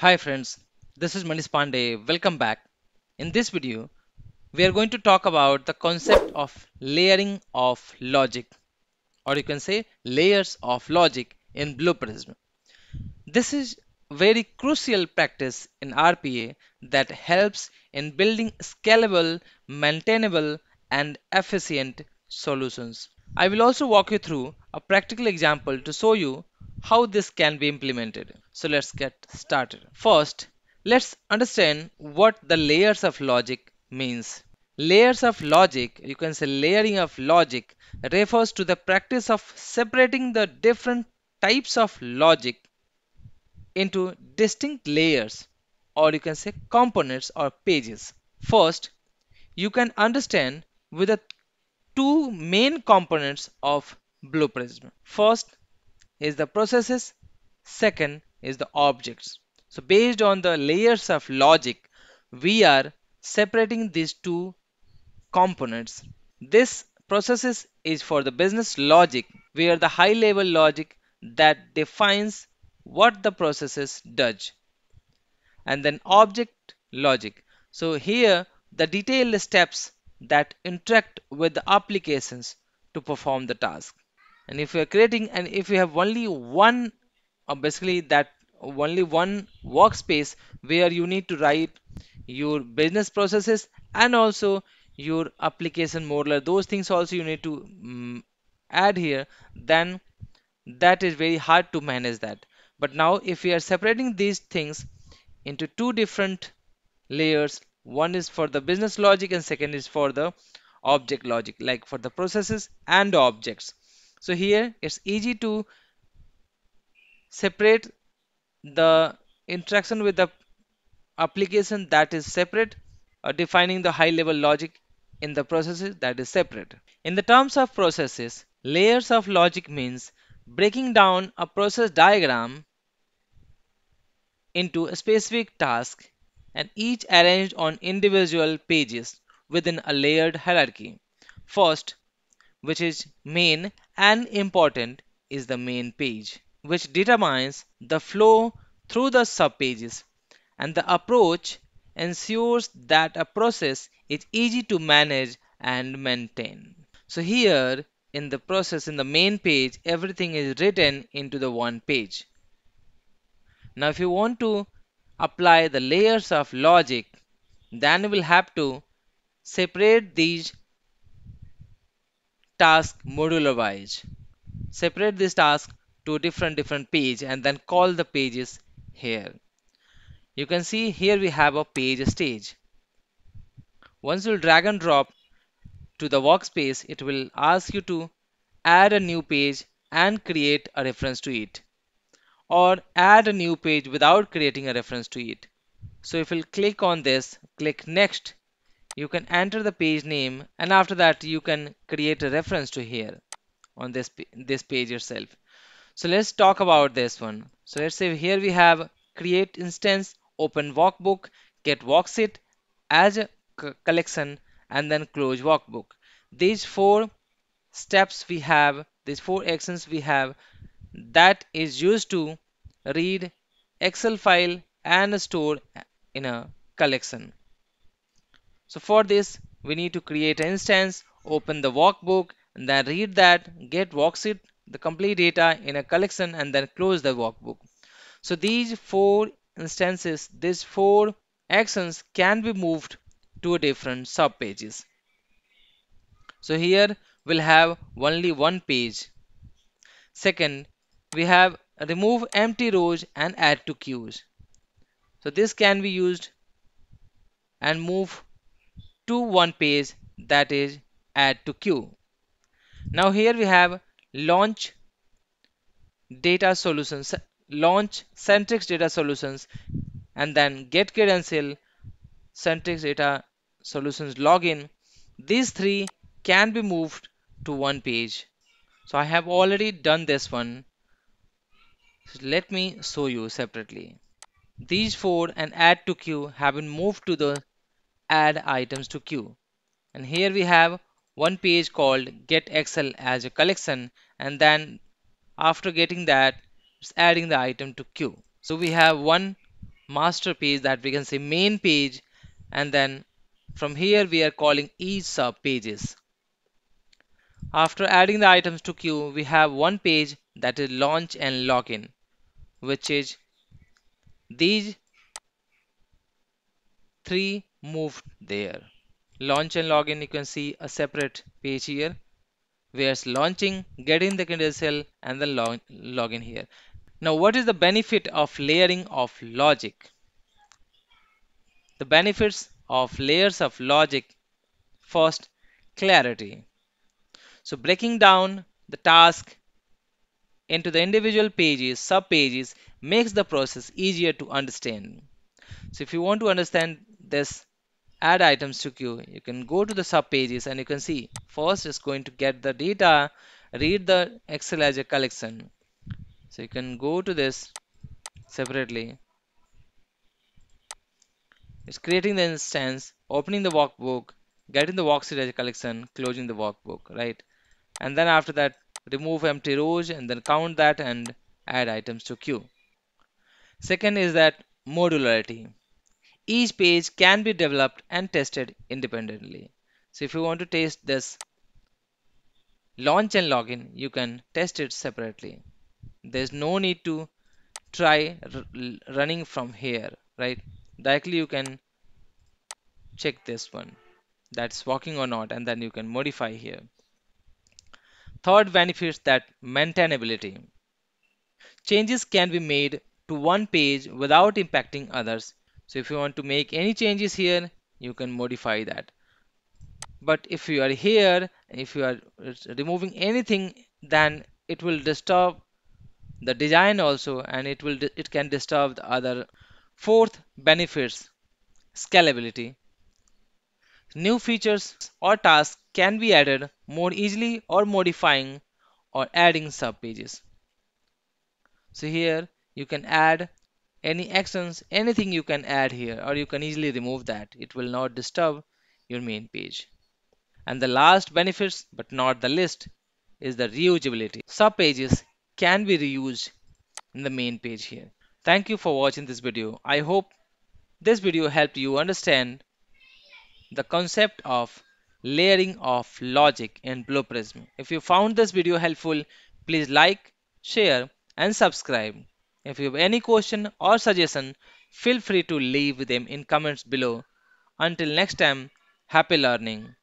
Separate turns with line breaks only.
Hi friends, this is Manish Pandey. Welcome back. In this video, we are going to talk about the concept of layering of logic or you can say layers of logic in Blue Prism. This is very crucial practice in RPA that helps in building scalable, maintainable and efficient solutions. I will also walk you through a practical example to show you how this can be implemented. So let's get started. First, let's understand what the layers of logic means. Layers of logic, you can say layering of logic, refers to the practice of separating the different types of logic into distinct layers or you can say components or pages. First, you can understand with the two main components of Blue Prism. First is the processes, second is the objects. So based on the layers of logic, we are separating these two components. This processes is for the business logic where the high level logic that defines what the processes does and then object logic. So here the detailed steps that interact with the applications to perform the task. And if you are creating and if you have only one or basically that only one workspace where you need to write your business processes and also your application modeler those things also you need to um, add here then that is very hard to manage that. But now if we are separating these things into two different layers one is for the business logic and second is for the object logic like for the processes and objects so here it's easy to separate the interaction with the application that is separate or defining the high level logic in the processes that is separate. In the terms of processes, layers of logic means breaking down a process diagram into a specific task and each arranged on individual pages within a layered hierarchy. First, which is main and important, is the main page, which determines the flow through the subpages, and the approach ensures that a process is easy to manage and maintain. So here in the process in the main page everything is written into the one page. Now if you want to apply the layers of logic then we'll have to separate these task modular wise. Separate this task to different different page and then call the pages here. You can see here we have a page stage. Once you drag and drop to the workspace, it will ask you to add a new page and create a reference to it or add a new page without creating a reference to it. So if you click on this, click next, you can enter the page name and after that you can create a reference to here on this, this page itself. So let's talk about this one. So let's say here we have create instance, open workbook, get worksheet as a collection and then close workbook. These four steps we have, these four actions we have that is used to read Excel file and store in a collection. So for this we need to create an instance, open the workbook and then read that, get worksheet, the complete data in a collection and then close the workbook. So these four instances, these four actions can be moved to a different sub pages. So here we'll have only one page. Second, we have remove empty rows and add to queues. So this can be used and move to one page that is add to queue. Now here we have launch data solutions, launch Centrix data solutions and then get credential Centrix data solutions login. These three can be moved to one page. So I have already done this one so let me show you separately. These four and add to queue have been moved to the add items to queue. And here we have one page called get Excel as a collection and then after getting that it's adding the item to queue. So we have one master page that we can say main page and then from here we are calling each sub pages. After adding the items to queue we have one page that is launch and login which is these three moved there. Launch and login you can see a separate page here where it's launching, getting the credential and then log, login here. Now what is the benefit of layering of logic? The benefits of layers of logic first clarity. So breaking down the task into the individual pages, sub pages makes the process easier to understand. So if you want to understand this add items to queue, you can go to the sub pages and you can see first is going to get the data, read the Excel as a collection. So you can go to this separately. It's creating the instance, opening the workbook, getting the worksheet as a collection, closing the workbook, right? And then after that, remove empty rows and then count that and add items to queue. Second is that modularity. Each page can be developed and tested independently. So if you want to test this launch and login, you can test it separately. There's no need to try running from here, right? Directly you can check this one that's working or not and then you can modify here. Third benefit that maintainability. Changes can be made to one page without impacting others. So if you want to make any changes here, you can modify that. But if you are here, if you are removing anything, then it will disturb the design also and it will it can disturb the other. Fourth benefits scalability. New features or tasks can be added more easily or modifying or adding subpages. So here you can add any actions, anything you can add here or you can easily remove that. It will not disturb your main page. And the last benefits but not the least is the reusability. sub pages can be reused in the main page here. Thank you for watching this video. I hope this video helped you understand the concept of layering of logic in Blue Prism. If you found this video helpful, please like, share and subscribe. If you have any question or suggestion, feel free to leave them in comments below. Until next time, happy learning.